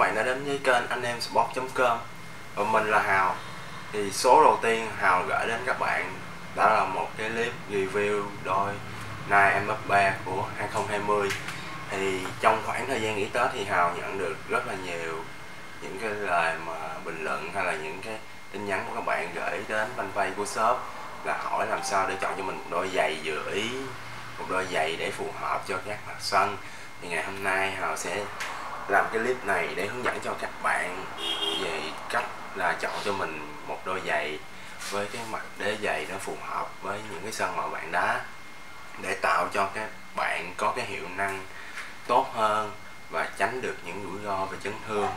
bạn đã đến với kênh anh em sport.com và mình là Hào. Thì số đầu tiên Hào gửi đến các bạn đó là một cái clip review đôi Nike MF3 của 2020 thì trong khoảng thời gian nghỉ Tết thì Hào nhận được rất là nhiều những cái lời mà bình luận hay là những cái tin nhắn của các bạn gửi đến fanpage của shop là hỏi làm sao để chọn cho mình một đôi giày vừa ý, một đôi giày để phù hợp cho các mặt sân. Thì ngày hôm nay Hào sẽ làm cái clip này để hướng dẫn cho các bạn về cách là chọn cho mình một đôi giày với cái mặt đế giày nó phù hợp với những cái sân mà bạn đá, để tạo cho các bạn có cái hiệu năng tốt hơn và tránh được những rủi ro về chấn thương.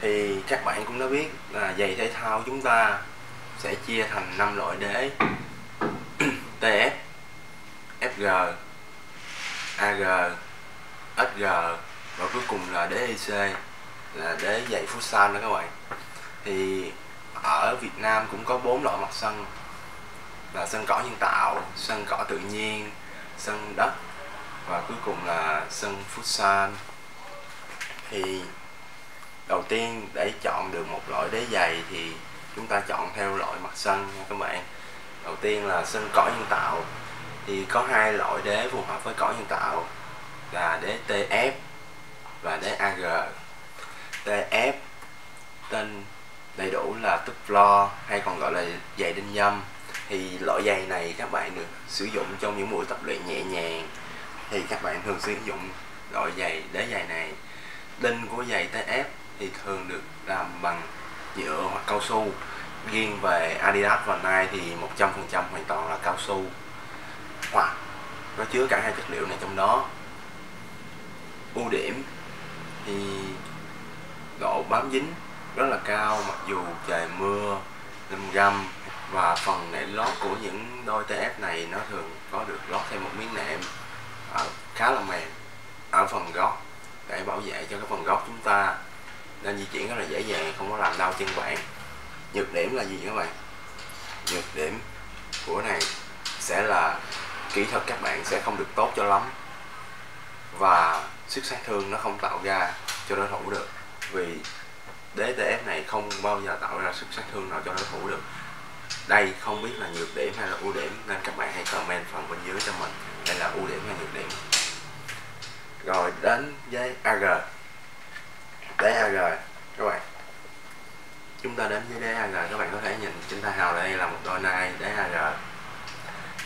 Thì các bạn cũng đã biết là giày thể thao chúng ta sẽ chia thành 5 loại đế TF FG AG SG và cuối cùng là đế EC là đế giày futsal đó các bạn. Thì ở Việt Nam cũng có bốn loại mặt sân. Là sân cỏ nhân tạo, sân cỏ tự nhiên, sân đất, và cuối cùng là sân futsal thì đầu tiên để chọn được một loại đế giày thì chúng ta chọn theo loại mặt sân nha các bạn. Đầu tiên là sân cỏ nhân tạo. Thì có hai loại đế phù hợp với cỏ nhân tạo, là đế TF và đế AG TF tên đầy đủ là túp floor hay còn gọi là giày đinh nhâm. Thì loại giày này các bạn được sử dụng trong những buổi tập luyện nhẹ nhàng. Thì các bạn thường sử dụng loại giày, đế giày này. Đinh của giày TF thì thường được làm bằng nhựa hoặc cao su. Riêng về Adidas và Nike thì 100% hoàn toàn là cao su. Hoặc nó chứa cả hai chất liệu này trong đó. Ưu điểm thì độ bám dính rất là cao, mặc dù trời mưa lâm râm, và phần nệm lót của những đôi TF này nó thường có được lót thêm một miếng nệm ở khá là mềm ở phần gót để bảo vệ cho cái phần gót chúng ta. Nên di chuyển rất là dễ dàng, không có làm đau chân bạn. Nhược điểm là gì các bạn? Nhược điểm của này sẽ là kỹ thuật các bạn sẽ không được tốt cho lắm. Và sức sát thương nó không tạo ra cho đối thủ được. Vì DTF này không bao giờ tạo ra sức sát thương nào cho đối thủ được. Đây không biết là nhược điểm hay là ưu điểm nên các bạn hãy comment phần bên dưới cho mình đây là ưu điểm hay nhược điểm. Rồi đến với AG đế AG các bạn. Chúng ta đến với đế AG các bạn có thể nhìn trên tay hào đây là một đôi nai đế AG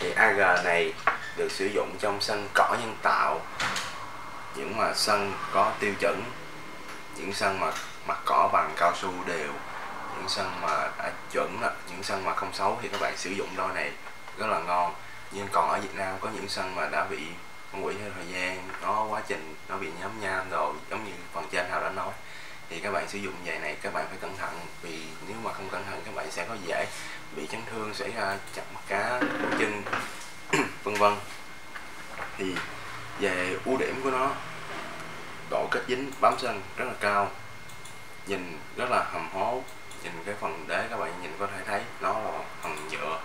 thì AG này được sử dụng trong sân cỏ nhân tạo những mà sân có tiêu chuẩn, những sân mà mặt cỏ bằng cao su đều, những sân mà đã chuẩn là, những sân mà không xấu thì các bạn sử dụng đôi này rất là ngon. Nhưng còn ở Việt Nam có những sân mà đã bị phân hủy theo thời gian, nó quá trình, nó bị nhám nham rồi giống như phần trên hào đã nói, thì các bạn sử dụng giày này các bạn phải cẩn thận, vì nếu mà không cẩn thận các bạn sẽ có dễ bị chấn thương, xảy ra chặt mắt cá, chân, vân vân. Thì về ưu điểm của nó. Độ kết dính bám sân rất là cao, nhìn rất là hầm hố, nhìn cái phần đế các bạn nhìn có thể thấy nó là phần nhựa,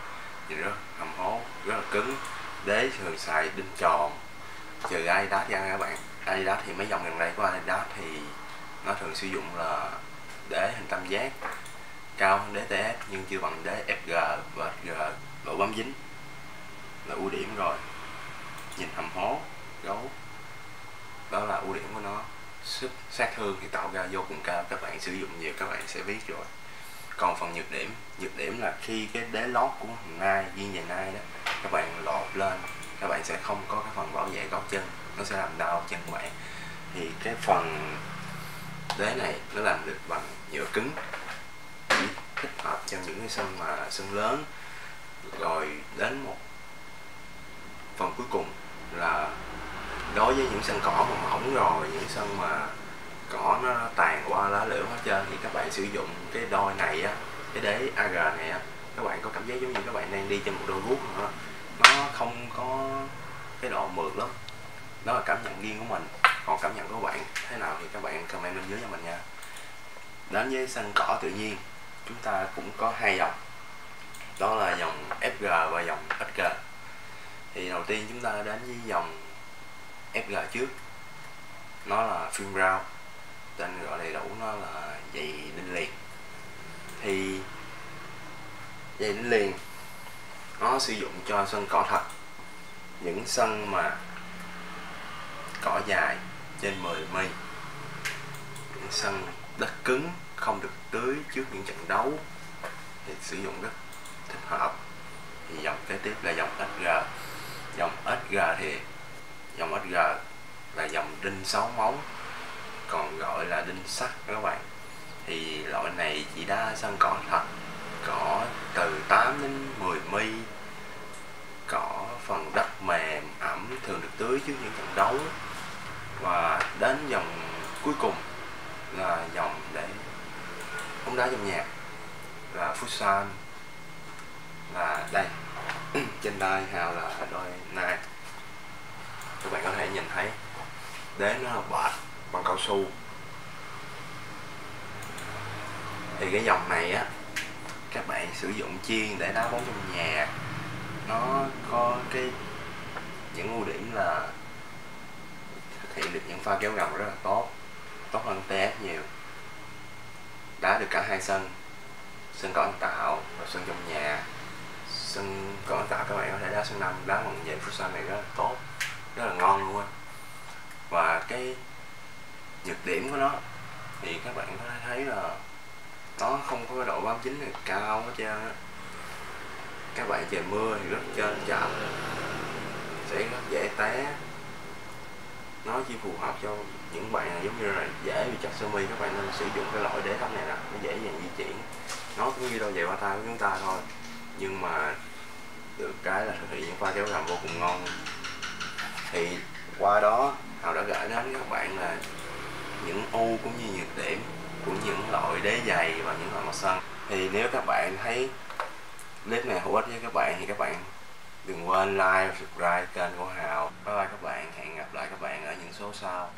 nhìn rất hầm hố, rất là cứng, đế thường xài đinh tròn trừ đá ra các bạn Adidas thì mấy dòng gần đây của Adidas thì nó thường sử dụng là đế hình tam giác, cao hơn đế TF nhưng chưa bằng đế FG và G độ bám dính là ưu điểm rồi. Nhìn hầm hố gấu. Đó là ưu điểm của nó. Sức, sát thương thì tạo ra vô cùng cao. Các bạn sử dụng nhiều, các bạn sẽ biết rồi. Còn phần nhược điểm nhược điểm là khi cái đế lót của thằng nai, viên về nai đó, các bạn lột lên, các bạn sẽ không có cái phần bảo vệ gót chân. Nó sẽ làm đau chân của bạn. Thì cái phần đế này nó làm được bằng nhựa cứng. Chỉ thích hợp cho những cái sân mà, sân lớn. Rồi đến một phần cuối cùng đối với những sân cỏ mà mỏng rồi, những sân mà cỏ nó tàn qua lá liễu hết trơn, thì các bạn sử dụng cái đôi này á, cái đế AG này á, các bạn có cảm giác giống như các bạn đang đi trên một đôi guốc nữa. Nó không có cái độ mượt lắm. Đó là cảm nhận riêng của mình. Còn cảm nhận của bạn thế nào thì các bạn comment bên dưới cho mình nha. Đến với sân cỏ tự nhiên, chúng ta cũng có hai dòng. Đó là dòng FG và dòng SG thì đầu tiên chúng ta đến với dòng FG trước. Nó là film round tên gọi đầy đủ nó là dày đinh liền. Thì dày đinh liền, nó sử dụng cho sân cỏ thật. Những sân mà cỏ dài trên 10 mi. Những sân đất cứng, không được tưới trước những trận đấu. Thì sử dụng rất thích hợp. Thì dòng kế tiếp là dòng SG dòng SG thì dòng SG là dòng đinh sáu móng, còn gọi là đinh sắt các bạn. Thì loại này chỉ đa sân cỏ thật, cỏ từ 8 đến 10 mi. Cỏ phần đất mềm, ẩm thường được tưới trước những trận đấu. Và đến dòng cuối cùng là dòng để bóng đá trong nhà, là futsal là đây, trên đây hào là đôi nai các bạn có thể nhìn thấy đế nó là bệt bằng cao su. Thì cái dòng này á, các bạn sử dụng chiên để đá bóng trong nhà. Nó có cái, những ưu điểm là thực hiện được những pha kéo gầm rất là tốt tốt hơn TF nhiều. Đá được cả hai sân sân cỏ tạo và sân trong nhà. Sân cỏ tạo các bạn có thể đá sân năm, đá bằng dạy futsal này rất là tốt rất là ngon luôn. Á và cái nhược điểm của nó, thì các bạn có thể thấy là nó không có cái độ bám dính là cao hết trơn á. Các bạn trời mưa thì rất trơn chậm sẽ rất dễ té. Nó chỉ phù hợp cho những bạn giống như là dễ bị chặt sơ mi, các bạn nên sử dụng cái loại đế thấp này nè, nó dễ dàng di chuyển. Nó cũng như đôi giày ba tay của chúng ta thôi, nhưng mà được cái là thực hiện những pha kéo gầm vô cùng ngon thì qua đó hào đã gửi đến các bạn là những ưu cũng như nhược điểm của những loại đế giày và những loại màu sơn thì nếu các bạn thấy clip này hữu ích với các bạn thì các bạn đừng quên like và subscribe kênh của Hào bye bye các bạn, hẹn gặp lại các bạn ở những số sau.